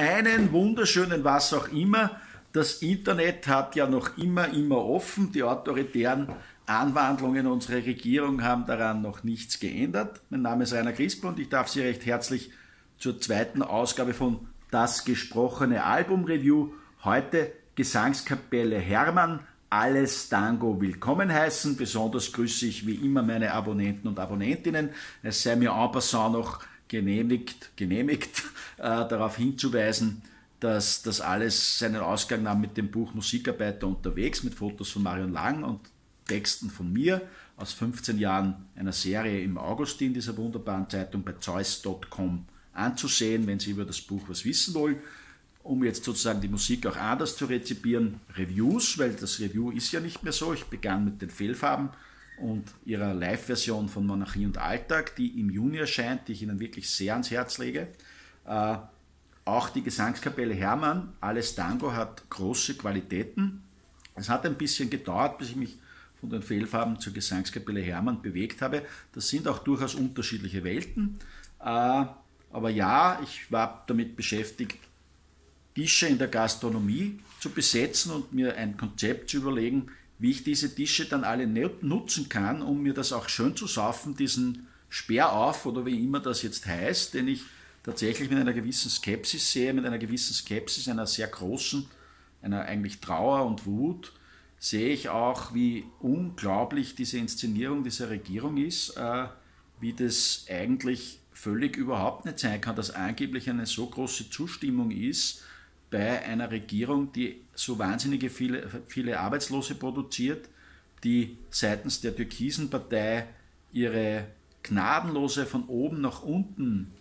Einen wunderschönen was auch immer. Das Internet hat ja noch immer, immer offen. Die autoritären Anwandlungen unserer Regierung haben daran noch nichts geändert. Mein Name ist Rainer Crisper und ich darf Sie recht herzlich zur zweiten Ausgabe von Das gesprochene Album Review. Heute Gesangskapelle Hermann, alles Tango willkommen heißen. Besonders grüße ich wie immer meine Abonnenten und Abonnentinnen. Es sei mir en passant noch genehmigt, genehmigt äh, darauf hinzuweisen, dass das alles seinen Ausgang nahm mit dem Buch Musikarbeiter unterwegs, mit Fotos von Marion Lang und Texten von mir aus 15 Jahren einer Serie im Augustin, dieser wunderbaren Zeitung bei Zeus.com anzusehen, wenn Sie über das Buch was wissen wollen. Um jetzt sozusagen die Musik auch anders zu rezipieren, Reviews, weil das Review ist ja nicht mehr so. Ich begann mit den Fehlfarben und ihrer Live-Version von Monarchie und Alltag, die im Juni erscheint, die ich Ihnen wirklich sehr ans Herz lege. Äh, auch die Gesangskapelle Hermann, alles Tango, hat große Qualitäten. Es hat ein bisschen gedauert, bis ich mich von den Fehlfarben zur Gesangskapelle Hermann bewegt habe. Das sind auch durchaus unterschiedliche Welten. Äh, aber ja, ich war damit beschäftigt, Tische in der Gastronomie zu besetzen und mir ein Konzept zu überlegen, wie ich diese Tische dann alle nutzen kann, um mir das auch schön zu saufen, diesen Sperr auf oder wie immer das jetzt heißt, den ich tatsächlich mit einer gewissen Skepsis sehe, mit einer gewissen Skepsis, einer sehr großen, einer eigentlich Trauer und Wut, sehe ich auch, wie unglaublich diese Inszenierung dieser Regierung ist, äh, wie das eigentlich völlig überhaupt nicht sein kann, dass angeblich eine so große Zustimmung ist bei einer Regierung, die so wahnsinnige viele, viele Arbeitslose produziert, die seitens der Türkisen Partei ihre gnadenlose von oben nach unten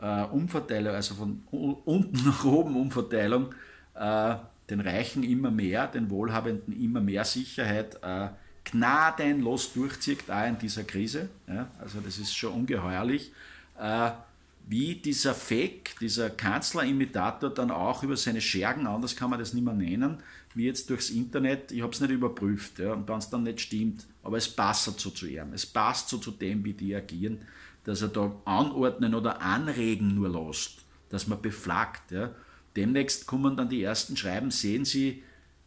äh, Umverteilung, also von unten nach oben Umverteilung, äh, den Reichen immer mehr, den Wohlhabenden immer mehr Sicherheit äh, gnadenlos durchzieht, auch in dieser Krise. Ja, also das ist schon ungeheuerlich. Wie dieser Fake, dieser Kanzlerimitator dann auch über seine Schergen, anders kann man das nicht mehr nennen, wie jetzt durchs Internet, ich habe es nicht überprüft, ja, und wenn es dann nicht stimmt, aber es passt so zu ihm, es passt so zu dem, wie die agieren, dass er da anordnen oder anregen nur lässt, dass man beflaggt. Ja. Demnächst kommen dann die ersten Schreiben, sehen Sie,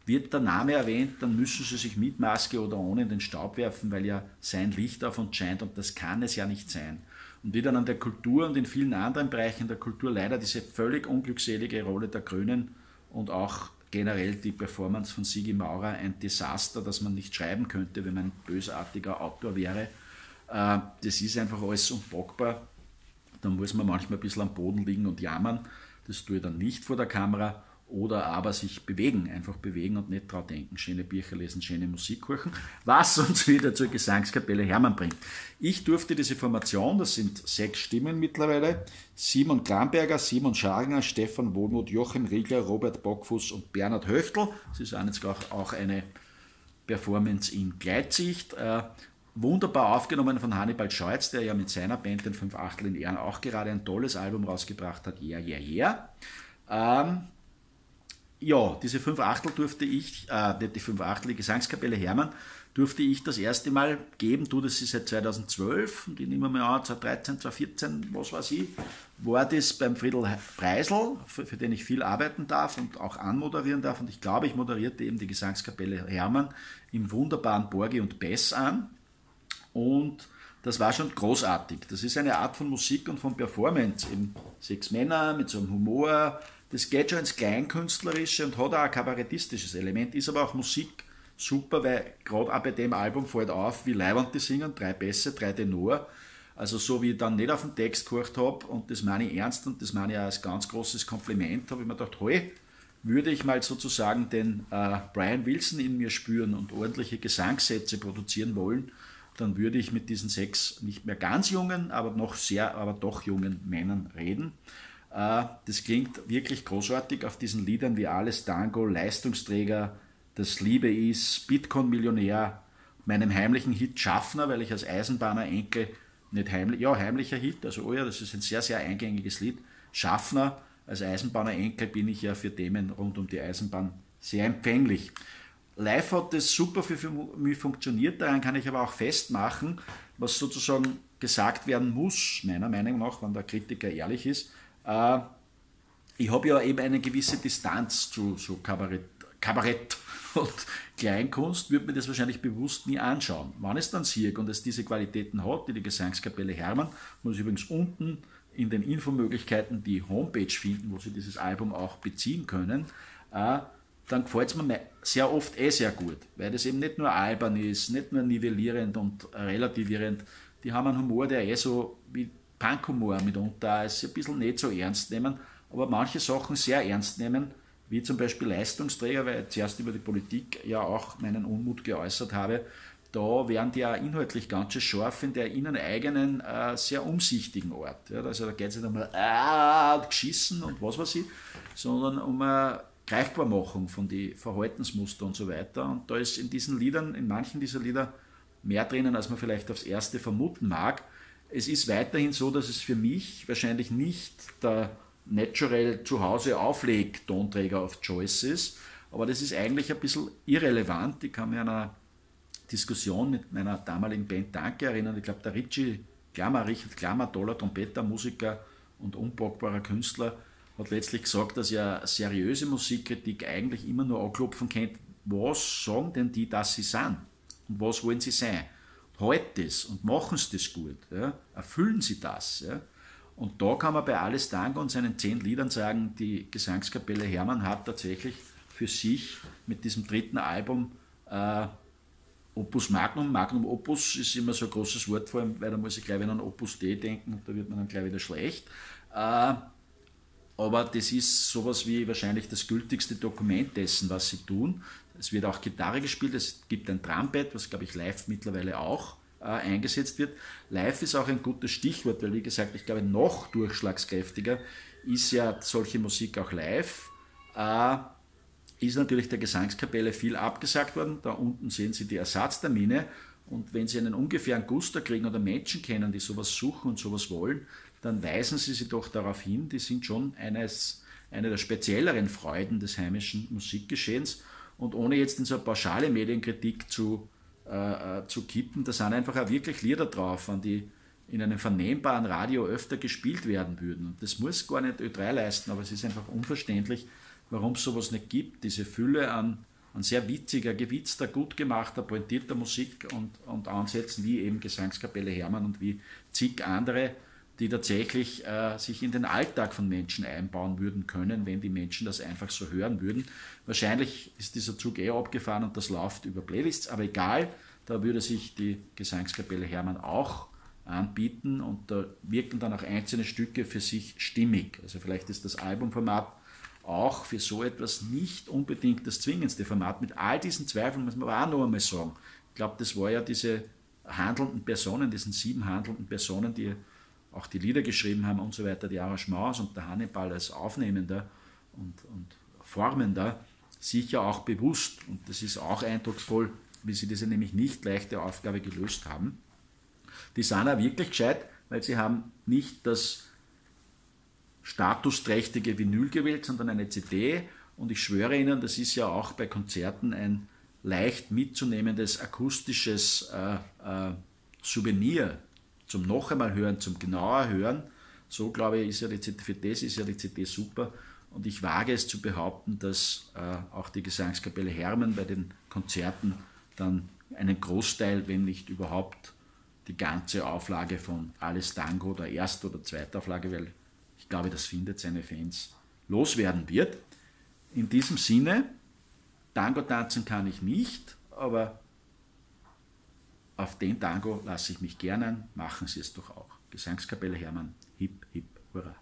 wird der Name erwähnt, dann müssen Sie sich mit Maske oder ohne in den Staub werfen, weil ja sein Licht auf uns scheint und das kann es ja nicht sein und wie dann an der Kultur und in vielen anderen Bereichen der Kultur leider diese völlig unglückselige Rolle der Grünen und auch generell die Performance von Sigi Maurer ein Desaster, das man nicht schreiben könnte, wenn man ein bösartiger Autor wäre. Äh, das ist einfach alles unpackbar. Da muss man manchmal ein bisschen am Boden liegen und jammern. Das tue ich dann nicht vor der Kamera oder aber sich bewegen, einfach bewegen und nicht drauf denken, schöne Bücher lesen, schöne Musik hören, was uns wieder zur Gesangskapelle Hermann bringt. Ich durfte diese Formation, das sind sechs Stimmen mittlerweile, Simon Kramberger, Simon Scharger, Stefan Wohlmuth, Joachim Riegler, Robert Bockfuß und Bernhard Höchtl. Das ist jetzt auch eine Performance in Gleitsicht. Äh, wunderbar aufgenommen von Hannibal Scheutz, der ja mit seiner Band, den Fünf Achtel in Ehren, auch gerade ein tolles Album rausgebracht hat, Yeah, Yeah, Yeah. Ja, diese fünf Achtel durfte ich, äh, nicht die fünf Achtel, die Gesangskapelle Hermann, durfte ich das erste Mal geben. Du, das ist seit 2012, und ich nehme mal an, 2013, 2014, was weiß ich, war das beim Friedel Preisel, für, für, den ich viel arbeiten darf und auch anmoderieren darf. Und ich glaube, ich moderierte eben die Gesangskapelle Hermann im wunderbaren Borgi und Bess an. Und das war schon großartig. Das ist eine Art von Musik und von Performance. Eben sechs Männer mit so einem Humor, das geht schon ins Kleinkünstlerische und hat auch ein kabarettistisches Element, ist aber auch Musik super, weil gerade auch bei dem Album fällt auf, wie leibend die singen, drei Bässe, drei Tenor. Also so wie ich dann nicht auf den Text gehört habe und das meine ich ernst und das meine ich als ganz großes Kompliment, habe ich mir gedacht, hey, würde ich mal sozusagen den äh, Brian Wilson in mir spüren und ordentliche Gesangssätze produzieren wollen, dann würde ich mit diesen sechs nicht mehr ganz jungen, aber noch sehr, aber doch jungen Männern reden. Äh, das klingt wirklich großartig auf diesen Liedern wie Alles Tango, Leistungsträger, Das Liebe ist, Bitcoin-Millionär, meinem heimlichen Hit Schaffner, weil ich als Eisenbahner-Enkel nicht heimlich, ja, heimlicher Hit, also oh ja, das ist ein sehr, sehr eingängiges Lied. Schaffner, als Eisenbahner-Enkel bin ich ja für Themen rund um die Eisenbahn sehr empfänglich. Live hat das super für mich funktioniert, daran kann ich aber auch festmachen, was sozusagen gesagt werden muss, meiner Meinung nach, wenn der Kritiker ehrlich ist, äh, ich habe ja eben eine gewisse Distanz zu so Kabarett, Kabarett und Kleinkunst, würde mir das wahrscheinlich bewusst nie anschauen. Wann es dann sieht und es diese Qualitäten hat, die die Gesangskapelle Hermann, muss ich übrigens unten in den Infomöglichkeiten die Homepage finden, wo Sie dieses Album auch beziehen können, äh, dann gefällt es mir sehr oft eh sehr gut, weil das eben nicht nur albern ist, nicht nur nivellierend und relativierend. Die haben einen Humor, der eh so wie Punkhumor mitunter ist, ein bisschen nicht so ernst nehmen, aber manche Sachen sehr ernst nehmen, wie zum Beispiel Leistungsträger, weil ich zuerst über die Politik ja auch meinen Unmut geäußert habe. Da werden die auch inhaltlich ganz schön scharf in der ihnen eigenen, äh, sehr umsichtigen Art. Ja, also da geht es nicht um ah, geschissen und was weiß ich, sondern um eine Greifbarmachung von den Verhaltensmuster und so weiter. Und da ist in diesen Liedern, in manchen dieser Lieder, mehr drinnen, als man vielleicht aufs erste vermuten mag. Es ist weiterhin so, dass es für mich wahrscheinlich nicht der natural zu Hause aufleg Tonträger auf Choice ist, aber das ist eigentlich ein bisschen irrelevant. Ich kann mich an einer Diskussion mit meiner damaligen Band Danke erinnern. Ich glaube, der Richie Klammer, Richard Klammer, toller Trompeter, Musiker und unpackbarer Künstler, hat letztlich gesagt, dass ja seriöse Musikkritik eigentlich immer nur anklopfen kennt, was sagen denn die, dass sie sind und was wollen sie sein. Halt das und machen sie das gut. Ja? Erfüllen sie das. Ja? Und da kann man bei Alles Dank und seinen zehn Liedern sagen, die Gesangskapelle Hermann hat tatsächlich für sich mit diesem dritten Album äh, Opus Magnum, Magnum Opus ist immer so ein großes Wort, vor allem, weil da muss ich gleich wieder an Opus D denken und da wird man dann gleich wieder schlecht. Äh, aber das ist sowas wie wahrscheinlich das gültigste Dokument dessen, was sie tun. Es wird auch Gitarre gespielt, es gibt ein Trumpet, was glaube ich live mittlerweile auch äh, eingesetzt wird. Live ist auch ein gutes Stichwort, weil wie gesagt, ich glaube noch durchschlagskräftiger ist ja solche Musik auch live. Äh, ist natürlich der Gesangskapelle viel abgesagt worden. Da unten sehen Sie die Ersatztermine. Und wenn Sie einen ungefähren Guster kriegen oder Menschen kennen, die sowas suchen und sowas wollen, dann weisen Sie sie doch darauf hin, die sind schon eines, eine der spezielleren Freuden des heimischen Musikgeschehens. Und ohne jetzt in so eine pauschale Medienkritik zu, äh, äh, zu kippen, da sind einfach auch wirklich Lieder drauf, an die in einem vernehmbaren Radio öfter gespielt werden würden. Und das muss gar nicht Ö3 leisten, aber es ist einfach unverständlich, warum es sowas nicht gibt. Diese Fülle an, an sehr witziger, gewitzter, gut gemachter, pointierter Musik und, und Ansätzen wie eben Gesangskapelle Hermann und wie zig andere die tatsächlich äh, sich in den Alltag von Menschen einbauen würden können, wenn die Menschen das einfach so hören würden. Wahrscheinlich ist dieser Zug eh abgefahren und das läuft über Playlists, aber egal, da würde sich die Gesangskapelle Hermann auch anbieten und da wirken dann auch einzelne Stücke für sich stimmig. Also vielleicht ist das Albumformat auch für so etwas nicht unbedingt das zwingendste Format. Mit all diesen Zweifeln muss man aber auch noch einmal sagen. Ich glaube, das war ja diese handelnden Personen, diesen sieben handelnden Personen, die auch die Lieder geschrieben haben und so weiter, die Arrangements und der Hannibal als Aufnehmender und, und Formender, sicher auch bewusst. Und das ist auch eindrucksvoll, wie sie diese nämlich nicht leichte Aufgabe gelöst haben. Die sind auch wirklich gescheit, weil sie haben nicht das statusträchtige Vinyl gewählt, sondern eine CD. Und ich schwöre Ihnen, das ist ja auch bei Konzerten ein leicht mitzunehmendes akustisches äh, äh, Souvenir zum noch einmal hören, zum genauer hören. So glaube ich, ist ja die CD, für das ist ja die CD super. Und ich wage es zu behaupten, dass äh, auch die Gesangskapelle Hermann bei den Konzerten dann einen Großteil, wenn nicht überhaupt die ganze Auflage von Alles Tango der Erst- oder Zweitauflage, weil ich glaube, das findet seine Fans, loswerden wird. In diesem Sinne, Tango tanzen kann ich nicht, aber auf den Tango lasse ich mich gerne, machen Sie es doch auch. Gesangskapelle Hermann, hip, hip, hurra.